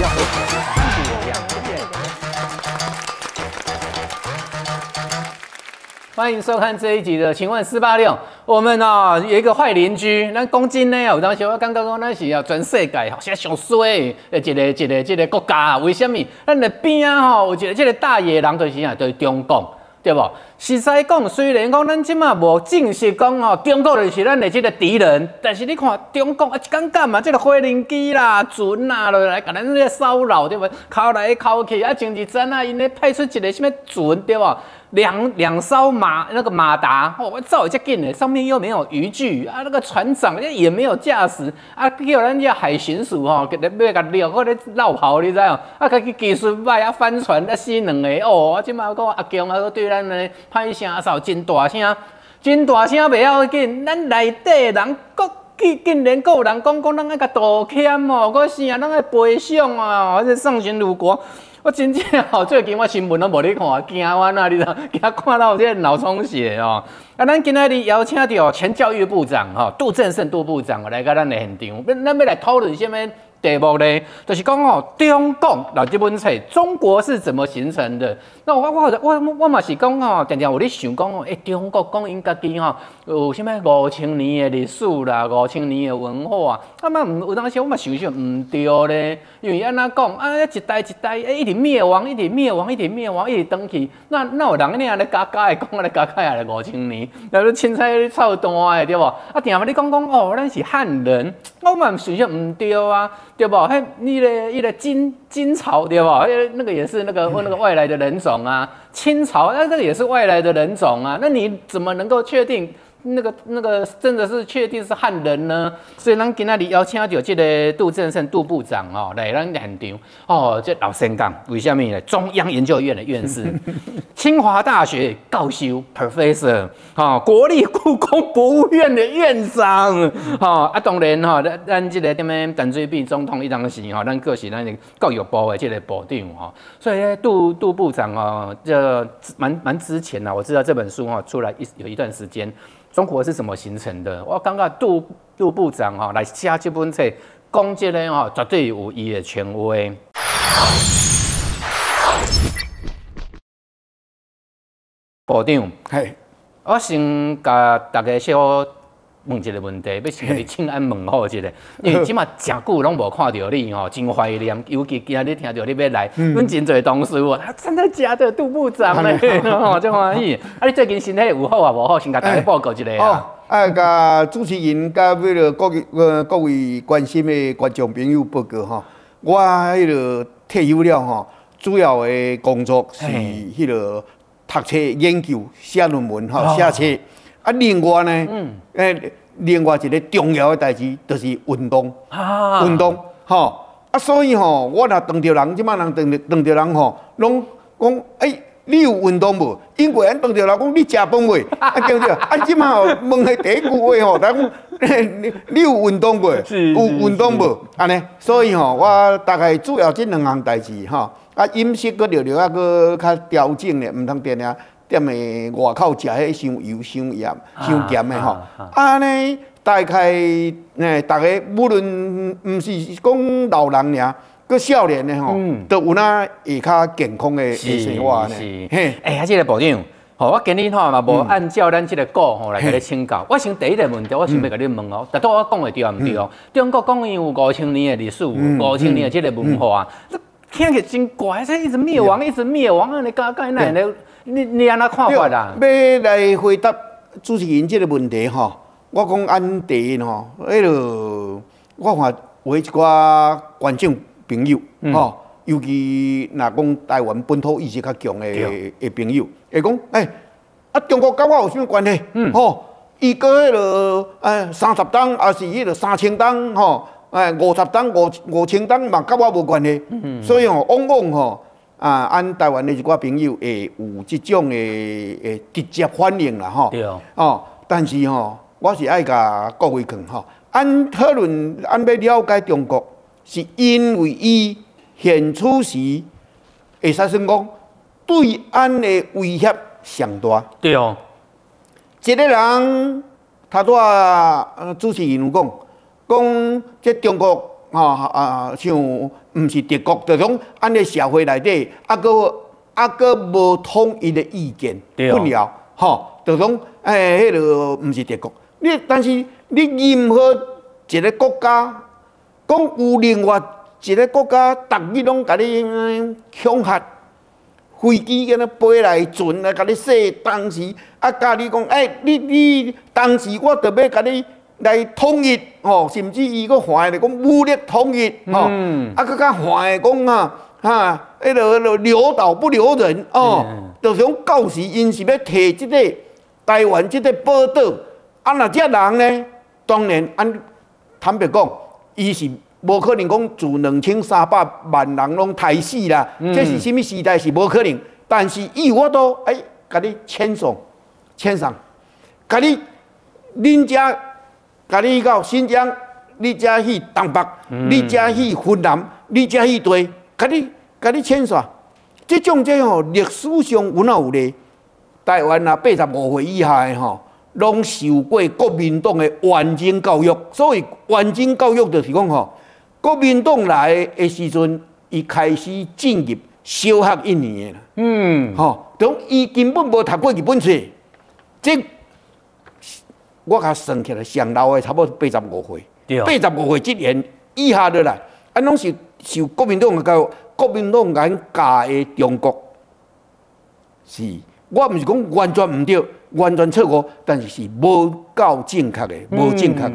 要不一样，谢谢。欢迎收看这一集的，请问四八六，我们啊有一个坏邻居，那公斤呢？有当时我刚刚讲那是啊全世界好像上衰的一个一个一个国家，为什么？咱的边啊吼，有一个这个大野狼就是啊，就是中共。对不？实在讲，虽然讲咱即马无正式讲哦，中国就是咱的即个敌人，但是你看中国啊，一讲干嘛？这个火轮机啦、船啦，落来甲咱咧骚扰，对不？靠来靠去啊，前一阵啊，因咧派出一个什物船，对无？两两艘马那个马达，哦，我造这紧的，上面又没有渔具啊，那个船长也没有驾驶啊，叫人家海巡署吼，给他要甲掠过来绕跑，你知哦？啊，家己技术歹啊，翻船啊，死两个哦，我即马讲阿强啊，对咱呢拍声扫真大声，真大声袂要紧，咱内底人国竟竟然有人讲讲咱那个道歉哦，个声咱个悲伤啊，而且上行如国。我真正吼，最近我新闻都无咧看，惊我那里头？惊看到这脑充血哦。啊，咱今仔日邀请到前教育部长吼杜正胜杜部长来到咱的现场，咱要来讨论什么？题目呢，就是讲吼，中共嗱这本册《中国是怎么形成的》。那我我我我嘛是讲哦，常常有咧想讲哦，诶，中国讲因家己吼有啥物五千年的历史啦，五千年的文化。啊嘛，有当时我嘛想想唔对咧，因为安那讲啊，一代一代诶，一直灭亡，一直灭亡，一直灭亡，一直登去。那那有人呢安尼加加的讲安尼加加下来五千年，那都凊彩操蛋的对无？啊，定下你讲讲哦，咱是汉人，我嘛想想唔对啊。对不？还你的一个金金朝对不？哎，那个也是那个那个外来的人种啊。清朝那这个也是外来的人种啊。那你怎么能够确定？那个那个真的是确定是汉人呢，所以咱今仔日邀请到这个杜正胜杜部长哦来咱现场哦，这老先讲为什么呢？中央研究院的院士，清华大学教授 professor，哈，国立故宫博物院的院长，哈，啊当然哈，咱咱这个点么陈水扁总统一当时哈，咱各是咱的教育部的这个部长哈，所以杜杜部长哦，这蛮蛮之前呐，我知道这本书哈出来一有一段时间。中国是怎么形成的？我刚刚杜杜部长哈来写这本册，讲这个哈绝对有伊的权威。部长，嘿，我先甲大家小。问一个问题，要先你请安问好一个，因为即马真久拢无看到你吼，真怀念。尤其今日听到你要来，阮真侪同事哦，真的假的？杜部长咧，吼，真欢喜。啊，你最近身体有好啊？无好，先甲大家报告一下啊。啊，甲主持人甲迄个各呃各位关心的观众朋友报告吼，我迄个退休了吼，主要的工作是迄个读册、研究、写论文吼，写册。啊，另外呢，诶，另外一个重要的代志就是运动，运动，吼，啊，所以吼，我若碰到人，即摆人碰碰到人吼，拢讲，诶，你有运动无？因为俺碰到人讲，你食饭未？啊，对不对？啊，即摆吼，问的第一句话吼，他讲，你你 有运动无？有运动无？安尼，所以吼，我大概主要即两项代志，吼，啊，饮食搁着着啊，搁较调整咧，毋通定定。踮诶外口食迄伤油、伤盐、伤咸诶吼，安尼大概诶，逐个无论毋是讲老人俩，佮少年诶吼，都有哪会较健康诶生活呢？嘿，哎呀，这个部长，吼，我今日吼嘛无按照咱这个稿吼来甲你请教。我先第一个问题，我想要甲你问哦，但都我讲诶对毋对哦？中国讲伊有五千年诶历史，五千年诶这个文化，这听起真怪，这一直灭亡，一直灭亡，安尼搞搞那的。你你安怎看法啦？要来回答主持人这个问题吼，我讲按第一吼，迄个我看有一寡观众朋友吼，尤其若讲台湾本土意识较强的的朋友，会讲诶，啊中国甲我有啥物关系？吼，伊个迄个诶三十档，还是迄个三千档吼，诶五十档、五五千档嘛，甲我无关系。所以吼，往往吼。啊，按台湾的一寡朋友会有即种的诶直接反应啦，吼。对哦。哦，但是吼，我是爱甲各位讲吼，按讨论按要了解中国，是因为伊现处时会使算讲对安的威胁上大。对哦。一个人，他拄啊主持人有讲，讲即中国吼啊，像毋是德国，就讲安尼社会内底，啊个啊个无统一的意见对混淆，吼，就讲诶，迄个毋是德国。你但是你任何一个国家，讲有另外一个国家，逐日拢甲你嗯恐吓。飞机跟那飞来船来，甲你说当时啊，甲你讲，哎、你你当时我特别甲你来统一哦、甚至伊个还来讲武力统一哦，嗯啊，佮较还的讲啊，哈，迄个迄个留岛不留人哦，嗯。就是讲到时因是要摕即个台湾即个宝岛，啊，若遮人呢，当然按坦白讲，伊是无可能讲自两千三百万人拢刣死啦，这是什么时代是无可能。但是伊我都哎，甲你签送，签上，甲你恁遮，甲你到新疆，你遮去东北，你遮去云南，你遮去对，甲你甲你签煞。这种这吼历史上有哪有咧？台湾啊，八十五岁以下的吼，拢受过国民党的完整教育。所以完整教育就是讲吼，国民党来的时阵，伊开始进入小学一年的啦。嗯，吼，donc 伊根本无读过日本册，这我甲算起来，上老的差不多八十五岁，对。八十五岁即年以下的来，安，拢是受国民党的教育，国民党眼教的中国，是。我毋是讲完全毋对，完全错误，但是是无够正确的，无正确的，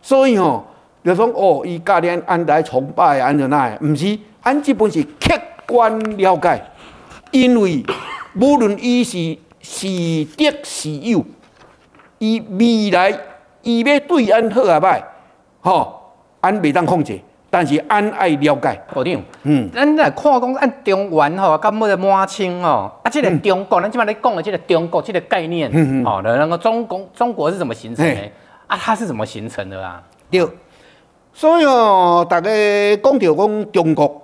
所以吼、就讲哦，伊教咱安来崇拜安怎那的，毋是，安即本是客观了解。因为无论伊是是敌是友，伊未来伊要对咱好啊歹，吼，咱袂当控制，但是俺爱了解，部长，嗯，咱来看讲按中原吼，甲要满清吼，啊，这个中国，咱即摆咧讲的这个中国这个概念，嗯嗯哦，那个中国中国是怎么形成的？啊，它是怎么形成的啊？对。所以哦，逐个讲着讲中国，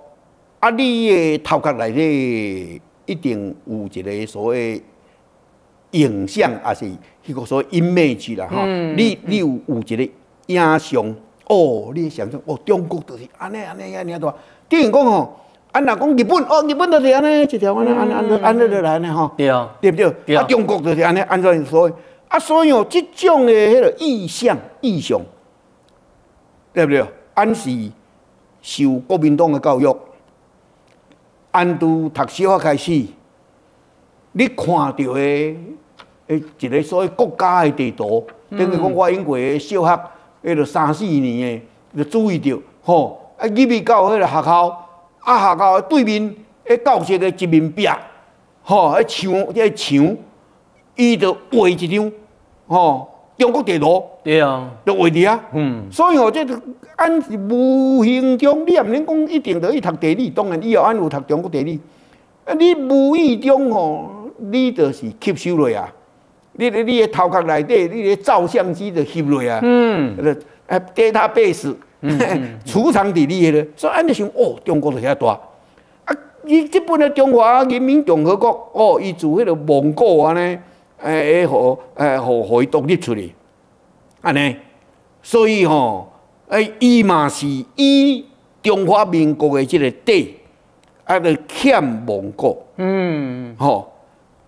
啊，你的头壳内底一定有一个所谓影像，也是迄个所谓 image 啦，吼、你你有有一个影像，哦，你想象哦，中国就是安尼安尼安尼多。等于讲吼，啊，若讲日本，哦，日本就是安尼一条安尼安尼安尼安尼就来安尼吼。对啊，对不对？对啊，中国就是安尼，按照所以啊，所以哦，即种的迄个意向、意向，对不对？俺是受国民党的教育，俺拄读小学开始，你看到的诶一个所谓国家的地图，等于讲我英国的小学，迄个三四年的，就注意到，吼，啊，入去到迄个学校，啊，学校的对面，诶教室的一面壁。吼，迄墙，迄墙，伊就画一张，吼，中国地图对啊，就画伫啊。嗯，所以吼，这个按是无形中，你也毋免讲一定着去读地理，当然以后按有读中国地理。啊，你无意中吼，你就是吸收落啊。你的你的头壳内底，你的照相机就翕落啊。嗯，呃，呃，database，储藏伫你迄个，所以安尼想，哦，中国就遐大。啊，伊即本的中华人民共和国，哦，伊自迄个蒙古安尼，诶，互诶，互互伊独立出去，安尼，所以吼，诶，伊嘛是以中华民国的即个底，啊，就欠蒙古。嗯，吼、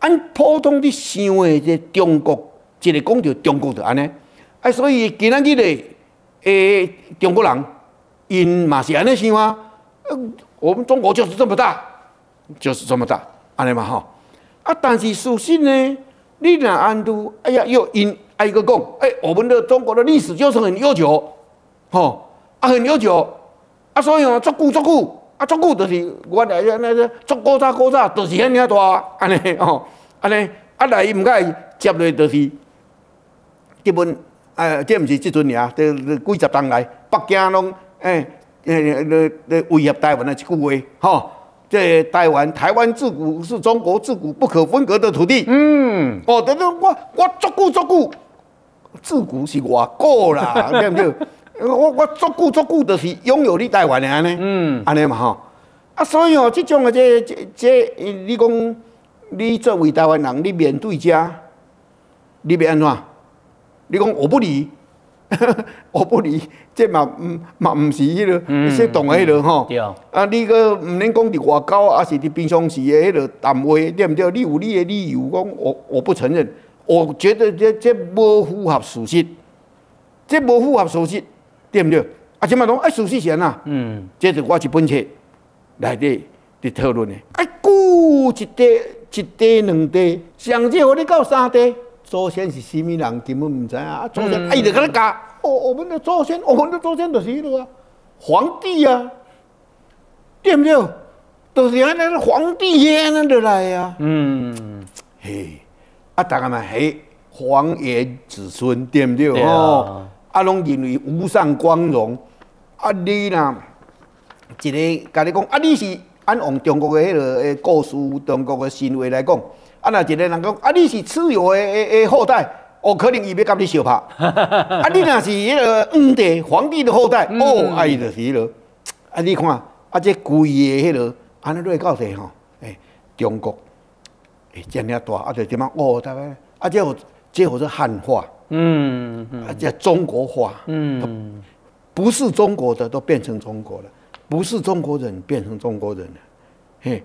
按普通你想的这中国，一个讲着中国就安尼，啊，所以今仔日的诶中国人，因嘛是安尼想啊，呃，我们中国就是这么大，就是这么大，安尼嘛吼，啊，但是事实呢，你若按拄，哎呀，又因挨个讲，哎，我们的中国的历史就是很悠久，吼、啊，很悠久，啊，所以哦，足久足久，啊，足久就是我来个那个足古早古早，就是遐尔大，安尼吼，安尼，啊来伊毋该接落就是基本，呃，这毋是即阵尔，这这几十年来，北京拢诶诶诶诶威胁台湾的一句话，吼、这台湾台湾自古是中国自古不可分割的土地。嗯，哦，等等，我我足久足久，自古是外国啦，对不对？我我足久足久，就是拥有你台湾的安尼，嗯，安尼嘛吼。啊，所以哦，即种的这这这，你讲你作为台湾人，你面对遮，你要安怎？你讲我不理，我不理，这嘛毋嘛毋是迄、个说动的迄个吼。对啊，你个毋免讲伫外口，啊是伫平常时的迄个谈话，对毋对？你有你的理由，讲我我不承认，我觉得这这无符合事实，这无符合事实，对毋对？啊，即摆拢啊，事实先啊？嗯，这是我一本册内底伫讨论的。啊，古一地、一地、两地，上少互你到三地，祖先是啥物人根本毋知影。啊，祖先啊，伊就甲你教，哦，我们的祖先，我们的祖先就是迄落啊，皇帝啊，对毋对？就是安尼皇帝遐安尼落来啊。嗯，嘿，啊，大家嘛嘿，皇爷子孙，对毋对？哦，啊，拢认为无上光荣。啊，你若一个甲你讲，啊，你是按往中国的迄个诶故事、中国的神话来讲，啊，若一个人讲，啊，你是蚩尤的诶诶后代，哦，可能伊要甲你相拍。啊，你若是迄个皇帝皇帝的后代，哦，啊，伊就是迄个。啊，你看，啊，这规个迄个，安尼落到底吼，诶，中国。诶，这样大，啊，就点啊？哦，大概啊，这有这有是汉化，嗯，啊，这中国化，嗯，不是中国的都变成中国了，不是中国人变成中国人了，嘿，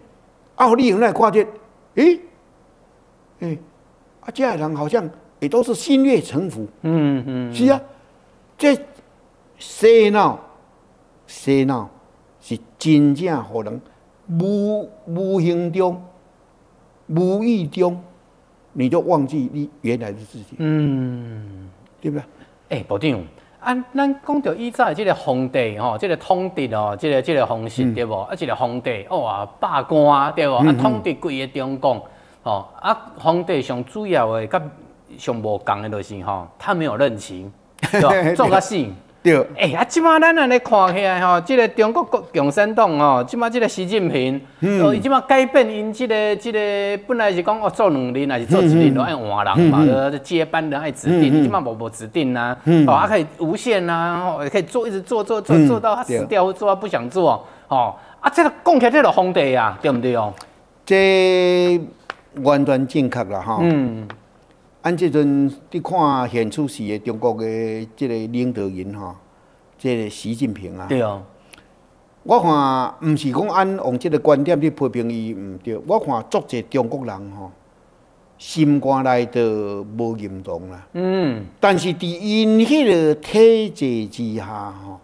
奥利有那挂件，诶，诶，啊，这样人好像也都是心悦诚服，嗯嗯，是啊，这洗脑，洗脑是真正可能无无形中、无意中，你就忘记你原来的自己，嗯。对不对？诶、部长，啊，咱讲到以前的即个皇帝吼，即、个统治哦，即、个即、个方式、对无？啊，一个皇帝哦啊，罢官对无？啊，统治规个中国吼，啊，皇帝上主要的甲上无共的就是吼，他没有任期，对吧？做甲死。对，诶、啊，即马咱安尼看起来吼，即、个中国国共产党吼，即马即个习近平，哦，伊即马改变因即、个即、个本来是讲哦做两年还是做一年都爱换人嘛，呃、接班人爱指定，即马无无指定呐、哦，啊可以无限呐、吼，也可以做一直做做做做到他死掉或做到不想做，哦，啊，这个讲起来这个皇帝啊，对毋对哦？这完全正确啦，吼。嗯，按即阵你看现出时的中国的即个领导人吼，即个习近平啊，对哦，我看毋是讲按用即个观点去批评伊毋对，我看足侪中国人吼，心肝内都无认同啦。嗯，但是伫因迄个体制之下吼，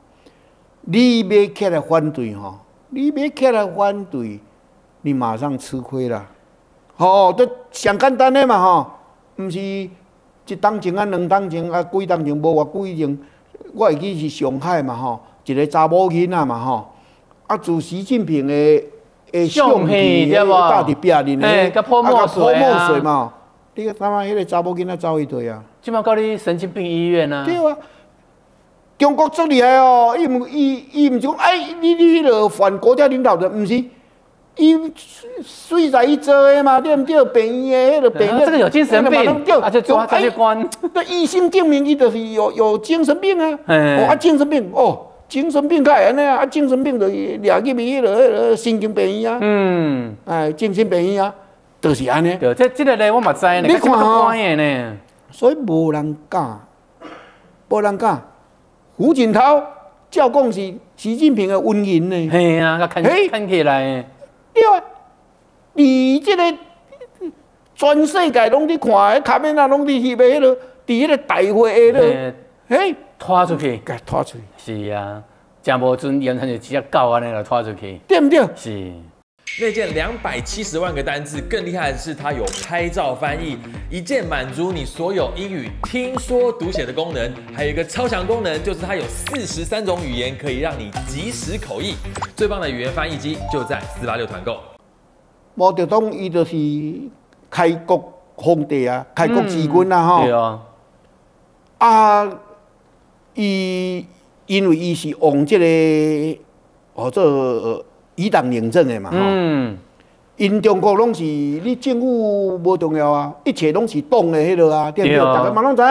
你要起来反对吼，你要起来反对，你马上吃亏啦。吼、都上简单的嘛吼，毋是一当前啊，两当前啊，几当前无偌几前，我会记是上海嘛吼，一个查某囡仔嘛吼，啊，自习近平的的相相片片对无搭伫壁面嘿的，甲泼墨啊水啊。泼墨水嘛，你看他妈迄个查某囡仔走一堆啊。即摆到你神经病医院啊，对啊，中国足厉害哦！伊毋伊伊毋是讲哎，你你迄个反国家领导人，毋是，伊水在伊做的嘛，对毋对？病院的迄个病院，啊这个有精神病对，啊就抓抓去关对医生证明伊就是有有精神病啊！嘿哦啊，精神病哦，精神病较会安尼啊！啊，精神病就是掠入去迄个迄个神经病院啊，嗯。哎，精神病院啊，就是安尼。对，这这个咧我嘛知呢，你看哦关的呢，所以无人敢，无人敢。胡锦涛照讲是习近平的恩人呢，嘿啊，甲看看起来的，对啊。你这个全世界拢伫看迄，卡面啊拢伫翕的迄个，伫迄个大会的迄嘿，拖出去，给拖出去，是啊，真无尊严，像是一只狗安尼来拖出去，对不对？是，内建两百七十万个单字，更厉害的是它有拍照翻译，一键满足你所有英语听说读写的功能。还有一个超强功能，就是它有四十三种语言，可以让你即时口译。最棒的语言翻译机就在四八六团购。毛泽东伊就是开国皇帝啊，开国之君啊，吼、对啊，啊，伊因为伊是用这、个哦做以党领政的嘛，吼、嗯，因中国拢是你政府无重要啊，一切拢是党的迄落啊，对不对？大家嘛拢知影，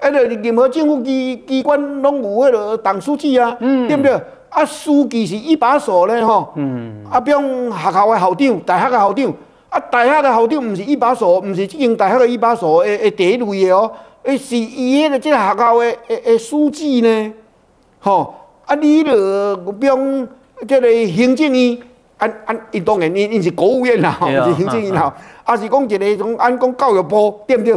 迄落任何政府机机关拢有迄落党书记啊，对不对？啊，书记是一把手咧吼，嗯，啊，比如学校的校长、大学的校长，啊，大学的校长毋是一把手，毋是即间大学的一把手的的第一位的哦，诶，是伊迄个即个学校诶诶诶书记呢，吼，啊，你著比如即个行政院，按按，伊当然因因是国务院啦，吼，是行政院啦，啊是讲一个种按讲教育部对不对？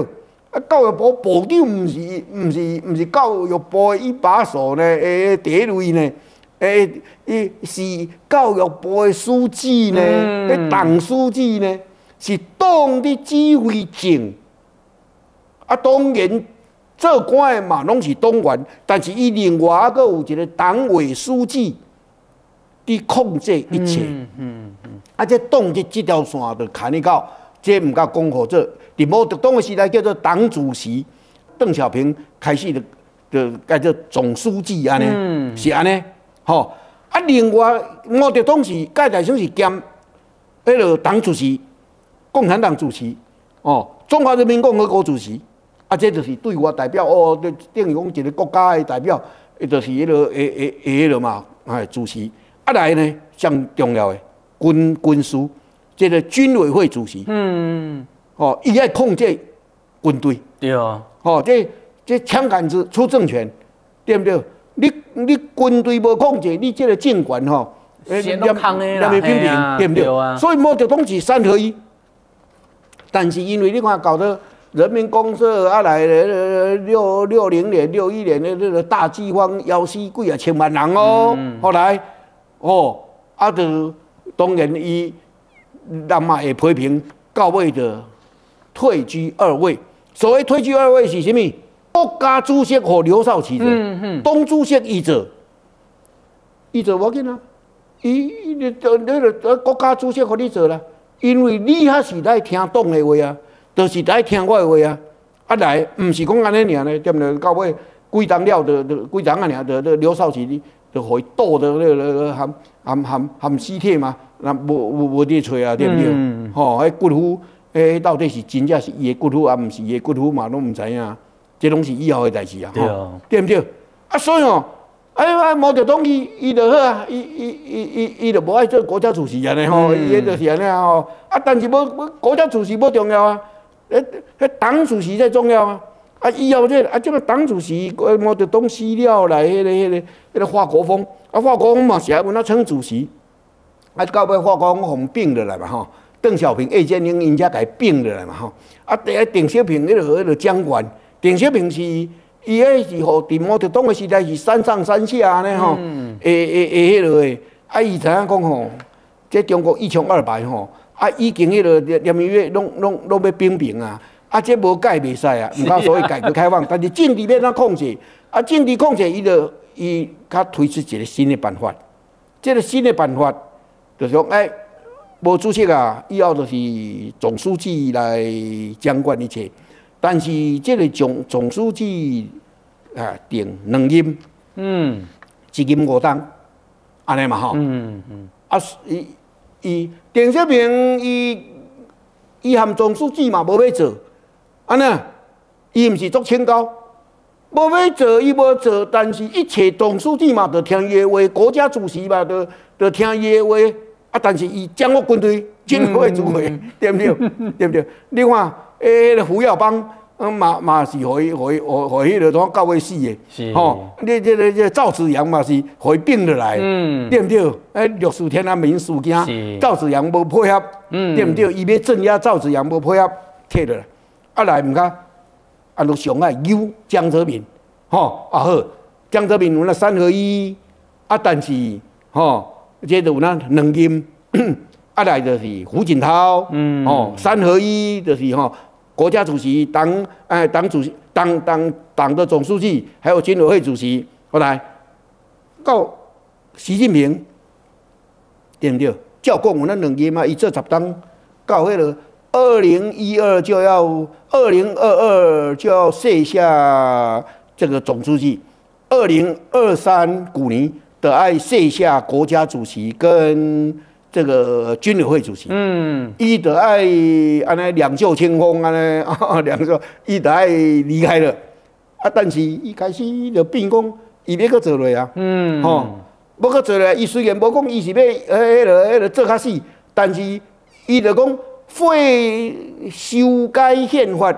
啊，教育部部长毋是毋是毋是教育部的一把手呢，诶，第一位呢，诶，伊是教育部的书记呢，诶，党书记呢，是党的指挥证。啊，当然做官的嘛，拢是党员，但是伊另外还佫有一个党委书记伫控制一切。嗯嗯嗯，啊，这党这这条线就牵你到，这毋甲讲好做。伫毛泽东的时代叫做党主席，邓小平开始就就叫做总书记安尼，嗯是安尼，吼。啊，另外毛泽东是盖大生是兼迄个党主席，共产党主席，哦，中华人民共和国主席，啊，这就是对外代表哦，就等于讲一个国家的代表，伊就是迄、个诶诶诶迄个嘛，哎，主席。啊来呢，上重要的军军事，这个军委会主席，嗯，哦，伊爱控制军队，对哦，哦，这这枪杆子出政权，对不对？你你军队无控制，你这个政权吼，呃先都空的啦对不对？所以毛泽东是三合一，但是因为你看搞得人民公社啊来呃六六零年、六一年的这个大饥荒，夭死几啊千万人哦。嗯。后来哦，啊，就当然伊人嘛会批评，到尾的退居二位。所谓退居二位是啥物？国家主席和刘少奇者，嗯嗯党主席伊者，伊者无要紧啊。伊伊你就那个国家主席互你做啦，因为你还是来听党的话啊，就是来听我的话啊。啊来，毋是讲安尼尔呢，对不对？到尾几当了的，的几当啊尔的，的刘少奇你就互伊斗的那个含含含含尸体嘛，那无无无得找啊，对不对？嗯吼，迄骨灰，迄到底是真正是伊的骨灰，啊，毋是伊的骨灰嘛，拢毋知影。这拢是以后的代志啊，吼对哦对不对？啊，所以哦，哎呀，毛泽东伊伊就好啊，伊伊伊伊伊就无爱做国家主席安尼吼，伊迄就是安尼啊吼。啊，但是无无国家主席无重要啊，诶，迄党主席才重要啊。啊，以后这啊，这个党主席呃毛泽东死了来，迄个迄个迄个华国锋，啊，华国锋嘛是爱阮啊称主席，啊，到尾华国锋互并落来嘛吼。邓小平、叶剑英因遮甲伊并落来嘛吼。啊，第一邓小平迄个迄个将官。邓小平是伊迄是互伫毛泽东的时代是山上山下安尼吼，诶诶诶，迄落诶，啊伊知影讲吼，这中国一穷二白吼，啊已经迄落连连月拢拢拢要平平啊，啊这无改袂使啊，毋讲所谓改革开放，但是政治要怎控制，啊政治控制伊就伊较推出一个新的办法，这个新的办法就是讲哎。无主席啊，以后就是总书记来掌管一切。但是这个总总书记啊，定两任，嗯一任五当，安尼嘛吼。嗯嗯，啊，伊伊邓小平伊伊含总书记嘛无要做，安尼，伊毋是作清高，无要做伊无做，但是一切总书记嘛，着听伊的话，国家主席嘛，着着听伊的话，啊，但是伊掌握军队，军委主委，对毋对？对毋对？你看。诶，胡耀邦，嗯嘛嘛是互伊互伊互互迄个种到尾死的，是吼。你这个这赵子阳嘛是互伊并落来，嗯对毋对？诶，六四天安门事件是，赵子阳无配合，嗯对毋对？伊要镇压赵子阳无配合，退落来，啊来毋甲，啊都上爱揪江泽民，吼啊好，江泽民有那三合一，啊但是吼，这就有那两金，啊来就是胡锦涛，嗯哦三合一就是吼。国家主席、党哎党主席、党党党的总书记，还有军委会主席，后来到习近平，对不对？照讲有那两金嘛，伊做十当，到迄个二零一二就要二零二二就要卸下这个总书记，二零二三古年的爱卸下国家主席跟这个军委会主席。嗯，伊得爱安尼两袖清风安尼，啊，两袖伊得爱离开了，啊，但是一开始伊就变讲，伊要搁做落啊，嗯，吼、要搁做落，伊虽然无讲伊是要迄迄个迄个做较死，但是伊就讲废修改宪法，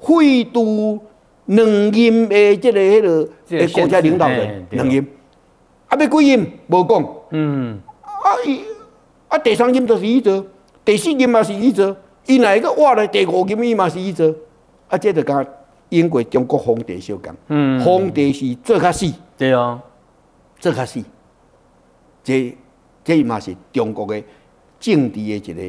废除两任的即个迄个这个诶国家领导人，两任，啊要几任？无讲，嗯，啊伊啊第三任就是伊做，第四任嘛是伊做，伊哪一个活来第五任伊嘛是伊做，啊这就甲英国中国皇帝相共，嗯。皇帝是做较死，对哦，做较死，这这嘛是中国的政治的一个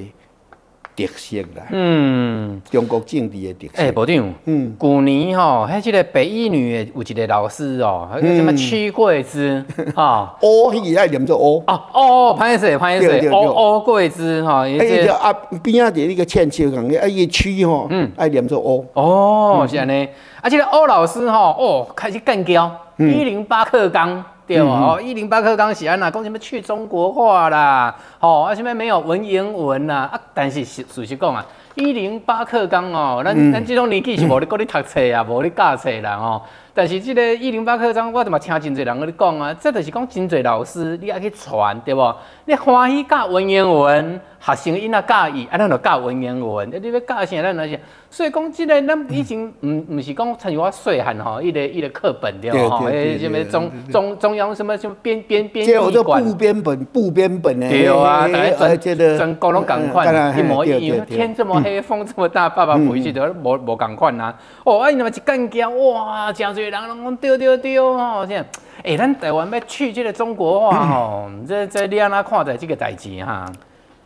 特色啦，嗯，中国政治的特色。诶，部长，嗯，去年吼，迄即个北一女的有一个老师哦，迄个什么屈桂枝，哈。乌迄个爱念做乌，哦哦，潘水潘水，对对对。哦哦桂枝哈，哎啊，伊这就啊边仔一个欠笑共个，啊伊个区吼，嗯。爱念做乌。哦是安尼，啊这个欧老师吼，哦开始干胶，一零八课纲。对哦，哦，一零八课刚写安啦讲什么去中国化啦，哦，啊什么没有文言文啦，啊，但是事事实讲啊，一零八课纲哦，咱咱这种年纪是无咧，搁咧读册啊，无咧教册啦哦。但是即个一零八课纲，我就嘛听真侪人搁咧讲啊，这就是讲真侪老师你爱去传，对无？你欢喜教文言文，学生囡仔教伊，啊，咱就教文言文，啊，你要教啥咱就是。所以讲即个咱以前毋毋是讲参与我细汉吼，伊个伊个课本对无吼，对诶什么中中中央什么什么编编编这有做部。编本，部编本的。对啊，大家呃，这个整个拢共当款，一模一样。天这么黑，风这么大，爸爸回去都无无共款呐。哦，啊，你那么一干惊，哇，真侪人拢讲对对对哦，这样。诶，咱台湾要去这个中国化吼，这这你安怎看待这个代志哈？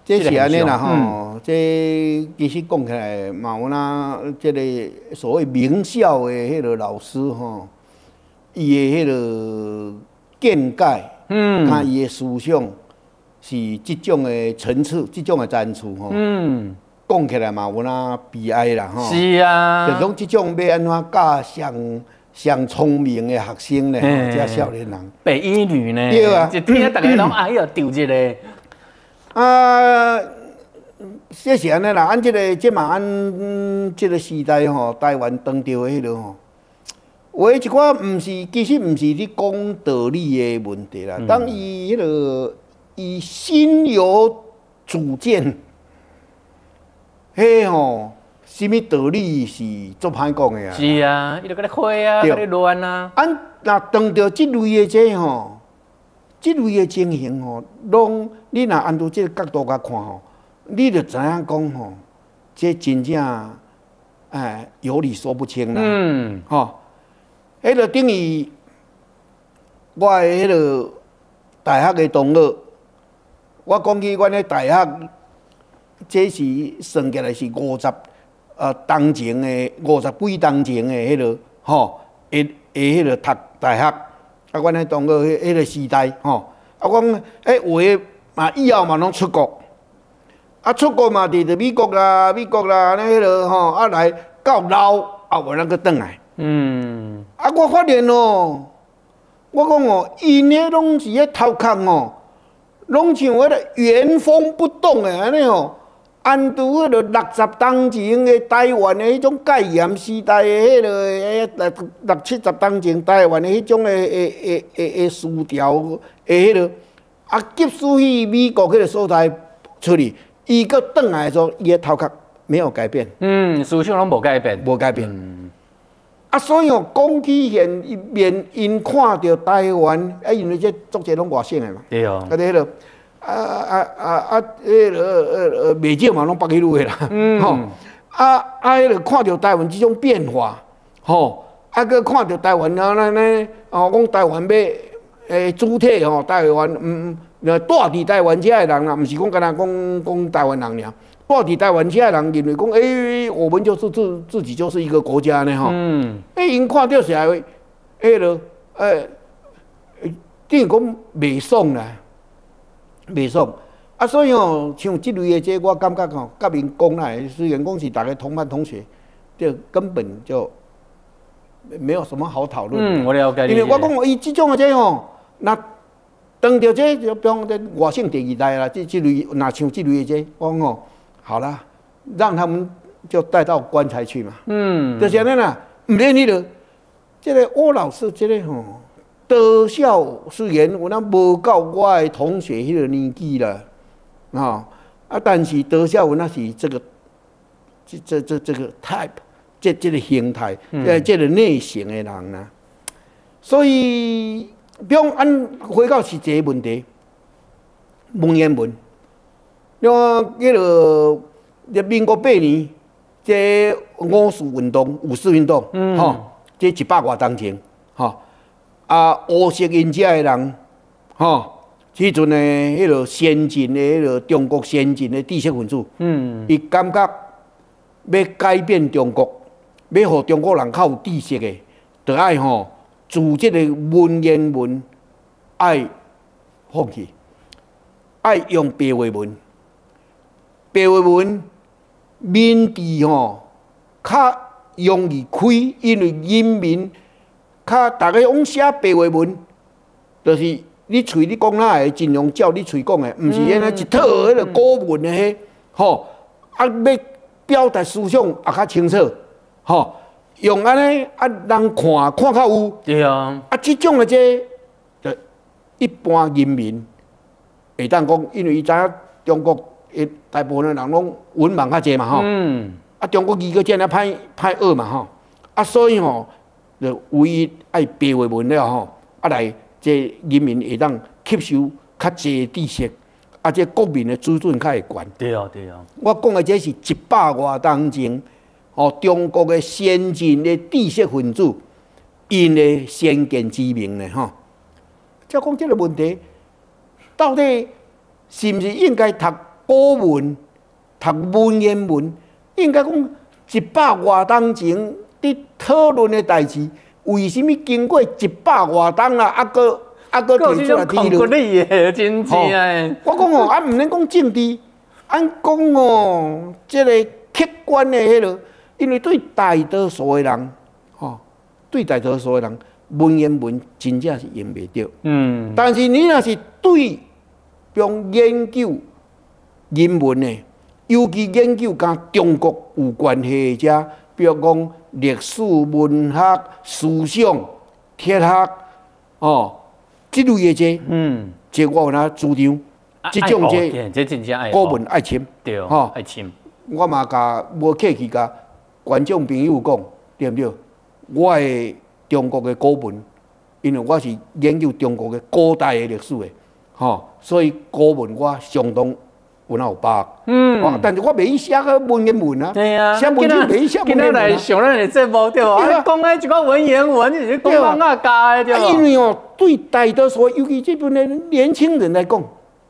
这是安尼啦嗯吼，这其实讲起来嘛有那这个所谓名校的迄个老师吼，伊的迄个见解，嗯看伊的思想是即种的层次，即种的层次吼，嗯，讲起来嘛有那悲哀啦吼。是啊就，讲即种要安怎教上上聪明的学生呢？嘿即少年人。白衣女呢？对啊一听大家拢哎呀丢一个，啊，这是安尼啦，按即、个即嘛按即个时代吼，台湾当着的迄落吼，有诶一寡毋是，其实毋是你讲道理的问题啦。当伊迄落伊心有主见，迄吼，什物道理是足歹讲的啊。是啊，伊就甲你花啊，对甲你乱啊，按若当着即类的这吼，即类的情形吼，拢你若按照即个角度甲看吼，你就知影讲吼，这真正哎有理说不清啦。嗯，吼、迄个等于我的迄个大学的同学，我讲起阮的大学，这是算起来是五十呃当前的五十几当前的迄、个吼，会会迄个读大学，啊，阮迄同学迄迄个时代吼，啊，我讲诶有诶嘛以后嘛拢出国。啊，出国嘛，伫伫美国啦、美国啦，安尼迄落吼，啊来到老啊，无咱个转来。嗯，啊，我发现哦，我讲哦，因迄拢是咧头壳哦，拢像迄个原封不动诶安尼哦，按拄迄个六十当前诶台湾诶迄种戒严时代诶迄个诶六六七十当前台湾诶迄种诶诶诶诶诶词条诶迄个，啊，急使去美国迄个所在处理，伊个转来的时候，伊诶头壳没有改变。嗯，思想拢无改变，无改变。啊，所以哦，讲起现面因看到台湾，啊，因为这作者拢外省的嘛，对哦啊，，迄个啊啊啊啊，迄个呃呃，美少嘛拢北去路的啦，嗯 吼，啊啊，迄个看到台湾即种变化，吼，啊，佮看到台湾啊，咱呢，哦，讲台湾要诶主体吼，台湾嗯嗯，住伫台湾遮的人啦，毋是讲干那讲讲台湾人尔。住伫台湾遮的人认为讲，诶、我们就是自自己就是一个国家呢，吼、嗯，诶，因看到社会，迄落，诶，等于讲袂爽啦，袂爽。啊，所以吼，像即类的这，我感觉吼，甲因讲来，虽然讲是大家同班同学，就根本就没有什么好讨论的。嗯，我了解你。因为我讲哦，伊即种的这吼，那当着这就比方说外省第二代啦，这这类若像这类的这，我讲哦，好啦，让他们就带到棺材去嘛。嗯，就是安尼啦，毋免你了，即个欧老师即个吼，德孝虽然有那无到我的同学迄个年纪啦，啊啊，但是德孝有那是这个这这这这个 type，这这个形态，呃，这个类型的人啦。所以，比如按回到是这个问题，文言文，那迄个民国八年，这五四运动、五四运动，吼，这一百外当前，吼，啊，乌色人家的人，吼，迄阵的迄个先进的迄个中国先进的知识分子，嗯，伊感觉要改变中国，要互中国人较有知识的，就爱吼。自这个文言文爱放弃，爱用白话文。白话文面字吼较容易开，因为人民较大家用写白话文，就是你喙你讲哪会，尽量照你喙讲的，毋是安尼一套迄个古文的迄吼，啊要表达思想也较清楚，吼。用安尼啊，人看看较有。对啊。啊，即种的这，就一般人民会当讲，因为伊知影中国诶大部分的人拢文盲较济嘛吼。嗯。啊，中国字个真啊歹歹学嘛吼。啊，所以吼，就唯一爱白话文了吼，啊来即人民会当吸收较济知识，啊即国民的水准较会悬。对啊，对啊。我讲的这是一百外当前。哦，中国的先进的知识分子，因的先见之明呢，吼。即讲即个问题，到底是毋是应该读古文、读文言文？应该讲一百外当前伫讨论的代志，为什么经过一百外当啦，啊个啊个提出来讨论？真正诶！我讲哦，啊，毋能讲政治，按讲哦，这个客观的迄个。因为对大多数的人，吼，对大多数的人，文言文真正是用袂着。嗯。但是你若是对，用研究人文的，尤其研究甲中国有关系者，比如讲历史、文学、思想、哲学，哦，即类的这，嗯，这我有哪主张，即种这，这真正爱古文爱深，对，吼，爱深。我嘛甲无客气甲。观众朋友讲对毋对？我的中国的古文，因为我是研究中国的古代的历史的，吼，所以古文我相当有哪有把嗯，但是我未写个文言文啊。对啊。写文字未写文言文。今来上咱的节目对吧？讲个一个文言文，你是讲哪家的对吧？因为哦，对大多数尤其这边的年轻人来讲，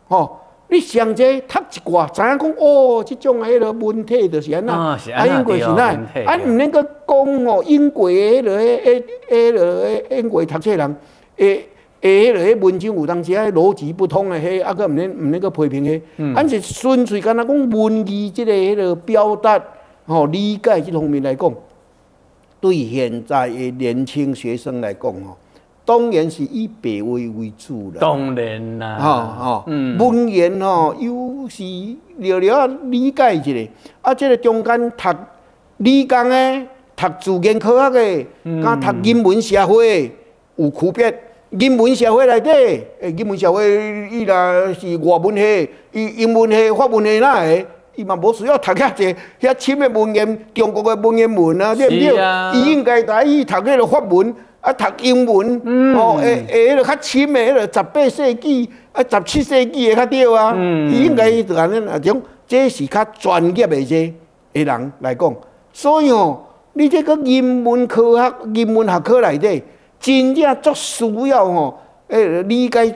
吼。你上这读一挂，知影讲哦，这种迄个文体就是安那，啊英国是那，啊毋能够讲哦，英国迄落迄迄个英国读册人，诶诶，迄个迄文章有当时啊逻辑不通的迄，啊个毋免毋能够批评迄，俺是纯粹干那讲文字即个迄个表达，吼理解即方面来讲，对现在的年轻学生来讲吼。当然是以白话为主啦。当然啦。哈哈，文言吼，有时了了理解一下。啊，这个中间读理工的、读自然科学的，甲读人文社会有区别。人文社会内底，诶，人文社会伊若是外文系，伊英文系、法文系哪会？伊嘛无需要读遐济遐深的文言，中国的文言文啊，对不对？伊应该来去读迄个法文。啊，读英文，哦，诶诶，迄个较深诶，迄个十八世纪啊，十七世纪诶较对啊，伊应该就安尼啊种，这是较专业诶这诶人来讲，所以哦，你这个人文科学、人文学科内底，真正足需要吼，诶理解。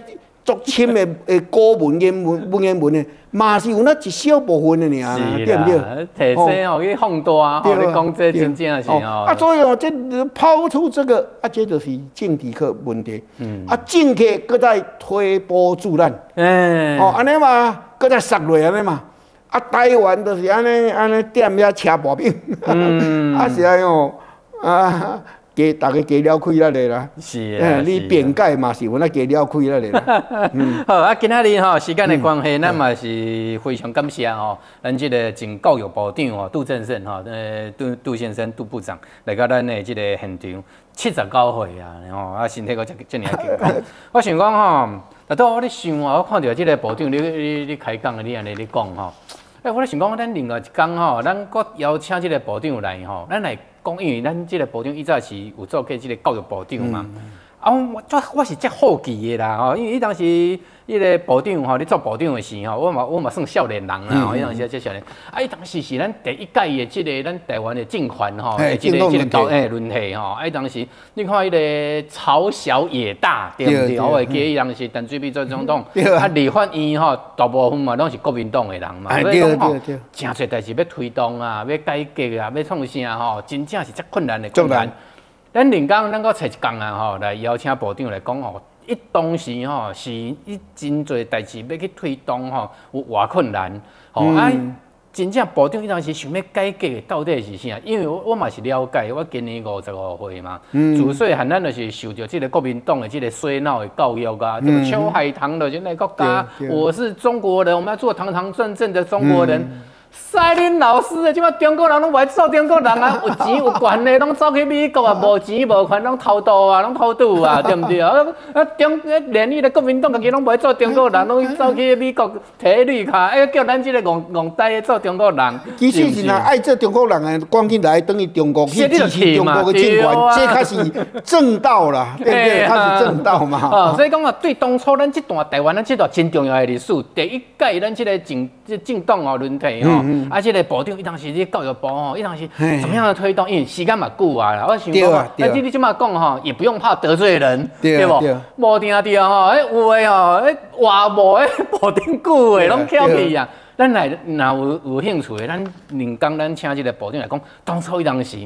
足深的诶古文言文文言文的，嘛是有那一小部分的尔，对不对？提升哦，去放大，吼，你讲这真正是哦。啊，所以哦，这抛出这个，啊，这就是政治课问题。嗯。啊，政客搁在推波助澜。嗯。哦，安尼嘛，搁在杀落安尼嘛。啊，台湾就是安尼安尼点遐车薄饼。嗯。啊是安哦，啊。加大家加了开了咧啦，是啊，你辩解嘛是有那加了开了咧啦。好啊，今仔日吼时间的关系，咱嘛是非常感谢吼，咱这个前教育部长吼杜正胜吼，呃杜杜先生杜部长来到咱的这个现场，七十九岁啊，吼啊身体个这这样健康。我想讲吼，那到我咧想啊，我看到这个部长你你你开讲的，你安尼咧讲吼。我咧想讲，咱另外一讲吼，咱搁邀请即个部长来吼，咱来讲，因为咱即个部长以早是有做过即个教育部长嘛。啊，我我我是真好奇的啦吼，因为伊当时迄个部长吼，你做部长的时吼，我嘛我嘛算少年人啦吼，迄当时即少年，啊，伊当时是咱第一届的即个咱台湾的政权吼，即个即个高诶轮替吼，啊，当时你看迄个朝小野大，对毋对？我会记伊当时陈水扁做总统，啊，立法院吼大部分嘛拢是国民党的人嘛，所以讲吼，真侪代志要推动啊，要改革啊，要创啥吼，真正是真困难的困难。咱连讲，咱搁找一工啊吼，来邀请部长来讲吼，伊当时吼是伊真侪代志要去推动吼，有偌困难吼啊！真正部长伊当时想要改革到底是啥？因为我我嘛是了解，我今年五十五岁嘛，自细汉咱就是受着即个国民党的即个洗脑的教育啊，就秋海棠的即个国家，我是中国人，我们要做堂堂正正的中国人。赛恁老师的，即摆中国人拢爱做中国人啊，有钱有权的，拢走去美国啊，无钱无权拢偷渡啊，拢偷渡啊，对毋对啊？啊中连伊的国民党家己拢爱做中国人，拢走去美国摕绿卡，哎叫咱即个戆戆呆做中国人。其实是呐，爱做中国人的，赶紧来等于中国去支持中国的政权，这开始正道啦，对不对？他是正道嘛。哦，所以讲啊，对当初咱这段台湾咱这段真重要的历史，第一届咱这个政这政党哦论坛哦。而且咧，部长伊当时咧教育部吼，伊当时怎么样的推动？因为时间嘛久啊啦，我想讲，而且你即马讲吼，也不用怕得罪人，对不？无定定吼，哎有诶吼，哎话无诶，部长久诶，拢翘起啊。咱来若有有兴趣诶，咱另讲咱请即个部长来讲，当初伊当时。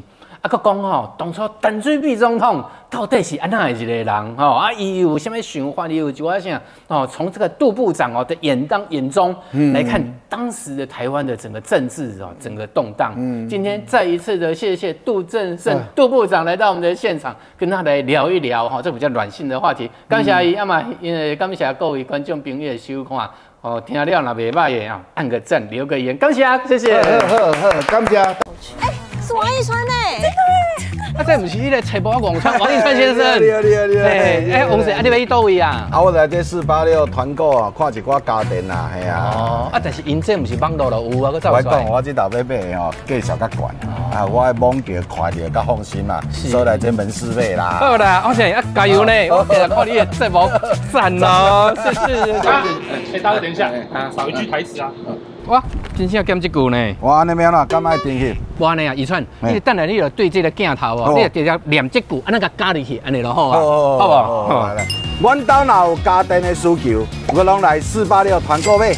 啊，佮讲吼，当初陈水扁总统到底是安怎的一个人吼？啊，伊有啥物想法？伊有就话啥？哦，从这个杜部长哦的眼当眼中来看，当时的台湾的整个政治哦，整个动荡。嗯，今天再一次的谢谢杜正胜杜部长来到我们的现场，跟他来聊一聊哈，这比较软性的话题。感谢伊，啊嘛，因为感谢各位观众朋友的收看哦，听了那袂歹的啊，按个赞，留个言，感谢，谢谢，好好好，感谢。王一川呢？真的？啊，这不是那个财宝广川王一川先生。厉害厉害厉害！哎哎，王生，啊，你要去倒位啊？啊，我来这四八六团购啊，看一寡家电啊，系啊。哦，啊，但是因这不是网络了有啊，个我讲，我这头要买吼，介绍较悬啊，我的网点快点，较放心嘛，所以来这门市买啦。好啦，王生啊加油呢，我看 你的财宝赞哦，谢谢谢谢。哎，大哥等一下，少一句台词啊。哇，真正减一句呢！哇，那边啦，敢爱进去？哇，呢啊，遗传，你等下你要对这个镜头哦，你要直接念这句，安尼个加入去，安尼就好啊，好不好？好来，阮家若有家电的需求，我拢来四八六团购买。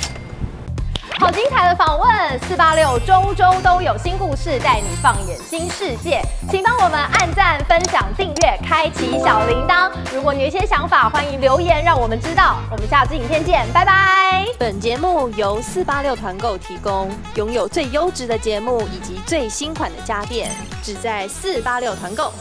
好精彩的访问，四八六周周都有新故事，带你放眼新世界。请帮我们按赞、分享、订阅、开启小铃铛。如果你有一些想法，欢迎留言让我们知道。我们下次影片见，拜拜。本节目由四八六团购提供，拥有最优质的节目以及最新款的家电，只在四八六团购。